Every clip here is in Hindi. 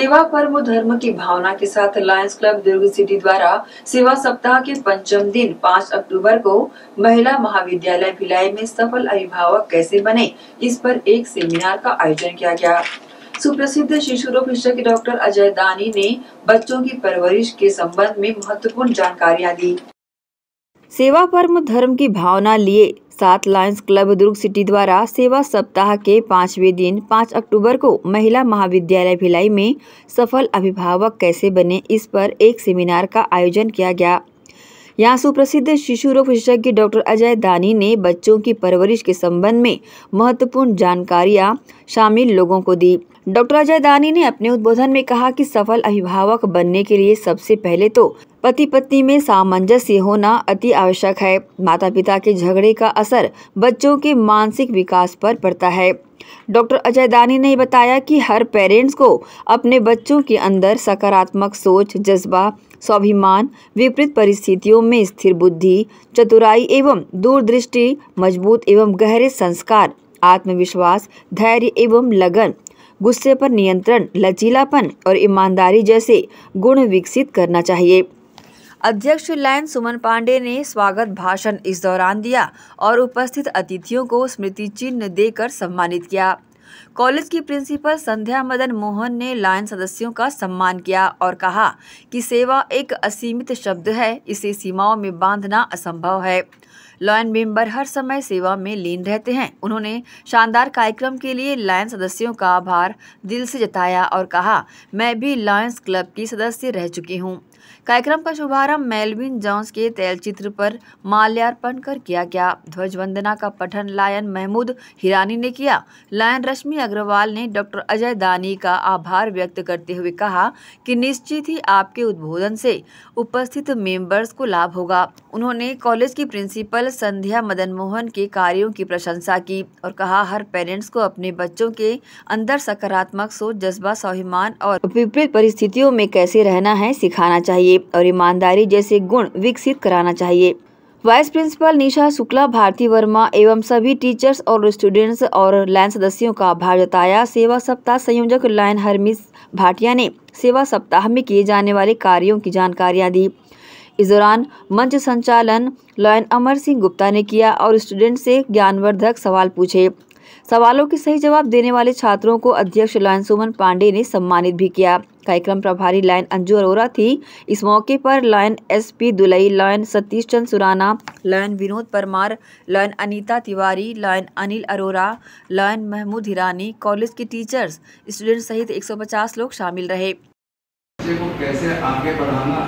सेवा परम धर्म की भावना के साथ लायंस क्लब दुर्ग सिटी द्वारा सेवा सप्ताह के पंचम दिन 5 अक्टूबर को महिला महाविद्यालय भिलाई में सफल अभिभावक कैसे बने, इस पर एक सेमिनार का आयोजन किया गया। सुप्रसिद्ध शिशु रोग विशेषज्ञ डॉक्टर अजय दानी ने बच्चों की परवरिश के संबंध में महत्वपूर्ण जानकारियाँ दी। सेवा परम धर्म की भावना लिए सात लायंस क्लब दुर्ग सिटी द्वारा सेवा सप्ताह के पाँचवें दिन 5 अक्टूबर को महिला महाविद्यालय भिलाई में सफल अभिभावक कैसे बने, इस पर एक सेमिनार का आयोजन किया गया। यहाँ सुप्रसिद्ध शिशु रोग विशेषज्ञ डॉक्टर अजय दानी ने बच्चों की परवरिश के संबंध में महत्वपूर्ण जानकारियाँ शामिल लोगों को दी। डॉक्टर अजय दानी ने अपने उद्बोधन में कहा कि सफल अभिभावक बनने के लिए सबसे पहले तो पति पत्नी में सामंजस्य होना अति आवश्यक है। माता पिता के झगड़े का असर बच्चों के मानसिक विकास पर पड़ता है। डॉक्टर अजय दानी ने बताया कि हर पेरेंट्स को अपने बच्चों के अंदर सकारात्मक सोच, जज्बा, स्वाभिमान, विपरीत परिस्थितियों में स्थिर बुद्धि, चतुराई एवं दूरदृष्टि, मज़बूत एवं गहरे संस्कार, आत्मविश्वास, धैर्य एवं लगन गुस्से पर नियंत्रण, लचीलापन और ईमानदारी जैसे गुण विकसित करना चाहिए। अध्यक्ष लाइन सुमन पांडे ने स्वागत भाषण इस दौरान दिया और उपस्थित अतिथियों को स्मृति चिन्ह देकर सम्मानित किया। कॉलेज की प्रिंसिपल संध्या मदन मोहन ने लायन सदस्यों का सम्मान किया और कहा कि सेवा एक असीमित शब्द है, इसे सीमाओं में बांधना असंभव है। लॉयन मेंबर हर समय सेवा में लीन रहते हैं। उन्होंने शानदार कार्यक्रम के लिए लायन सदस्यों का आभार दिल से जताया और कहा, मैं भी लॉयंस क्लब की सदस्य रह चुकी हूँ। कार्यक्रम का शुभारंभ मेलविन जॉन्स के तैल चित्र पर माल्यार्पण कर किया गया। ध्वज वंदना का पठन लायन महमूद हिरानी ने किया। लायन रश्मि अग्रवाल ने डॉक्टर अजय दानी का आभार व्यक्त करते हुए कहा कि निश्चित ही आपके उद्बोधन से उपस्थित मेंबर्स को लाभ होगा। उन्होंने कॉलेज की प्रिंसिपल संध्या मदन मोहन के कार्यों की प्रशंसा की और कहा, हर पेरेंट्स को अपने बच्चों के अंदर सकारात्मक सोच, जज्बा, स्वाभिमान और विपरीत परिस्थितियों में कैसे रहना है सिखाना चाहिए। और ईमानदारी जैसे गुण विकसित कराना चाहिए। वाइस प्रिंसिपल निशा शुक्ला, भारती वर्मा एवं सभी टीचर्स और स्टूडेंट्स और लाइन सदस्यों का आभार जताया। सेवा सप्ताह संयोजक लाइन हरमिस भाटिया ने सेवा सप्ताह में किए जाने वाले कार्यों की जानकारियाँ दी। इस दौरान मंच संचालन लॉयन अमर सिंह गुप्ता ने किया और स्टूडेंट से ज्ञानवर्धक सवाल पूछे। सवालों के सही जवाब देने वाले छात्रों को अध्यक्ष लायन सुमन पांडे ने सम्मानित भी किया। कार्यक्रम प्रभारी लायन अंजू अरोरा थी। इस मौके पर lion SP Dulai, lion Satish Chand Surana, lion Vinod Parmar, lion Anita Tiwari, lion Anil Arora, lion Mahmood Hirani, college के टीचर्स, स्टूडेंट सहित 150 लोग शामिल रहे। को कैसे आगे बढ़ाना,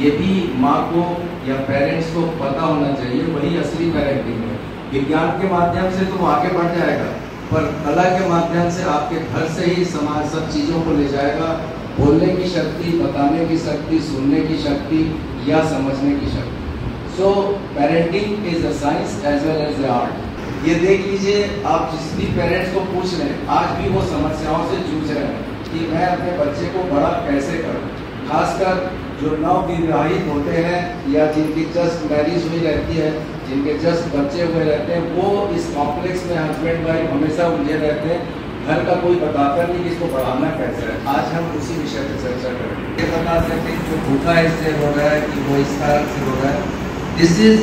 ये भी माँ को या पेरेंट्स को पता होना चाहिए, वही असली पेरेंटिंग है। विज्ञान के माध्यम से तो आगे बढ़ जाएगा, पर कला के माध्यम से आपके घर से ही समाज सब चीज़ों को ले जाएगा। बोलने की शक्ति, बताने की शक्ति, सुनने की शक्ति या समझने की शक्ति। So parenting is a science as well as a art ये देख लीजिए, आप जिस भी पेरेंट्स को पूछ रहे हैं, आज भी वो समस्याओं से जूझ रहे हैं कि मैं अपने बच्चे को बड़ा कैसे करूँ? खासकर जो नव विवाहित होते हैं या जिनकी जस्ट मैरिज हुई रहती है जिनके जस्ट बच्चे हुए रहते हैं, वो इस कॉम्प्लेक्स में हस्बैंड वाइफ हमेशा उलझे रहते हैं। घर का कोई बताता नहीं कि इसको बढ़ाना कैसे है। आज हम उसी विषय पर चर्चा करेंगे बता सकते हैं जो भूखा इससे हो रहा है, कि वो इस कारण से हो रहा है। This is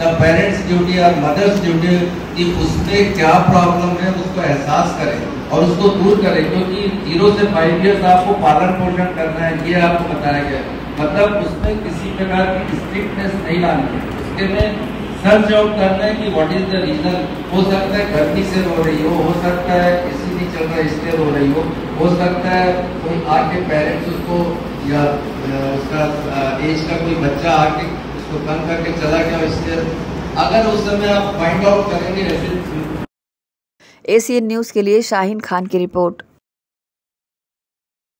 the parents duty और मदर्स ड्यूटी कि उसमें क्या प्रॉब्लम है, उसको एहसास करें और उसको दूर करें। क्योंकि ज़ीरो से फाइव ईयर्स आपको पालन पोषण करना है, ये आपको बताया गया मतलब उसमें किसी प्रकार की स्ट्रिक्टनेस नहीं लानी है। उसके में सर्च आउट करना है कि व्हाट इज़ द रीजन हो सकता है गर्मी से हो रही हो हो सकता है किसी भी चल रहा इसलिए हो रही हो हो सकता है कोई आके पेरेंट्स उसको या उसका एज का कोई बच्चा आके उसको तंग करके चला गया इसलिए अगर उस समय आप फाइंड आउट करेंगे, ऐसे एसीएन न्यूज़ के लिए शाहीन खान की रिपोर्ट।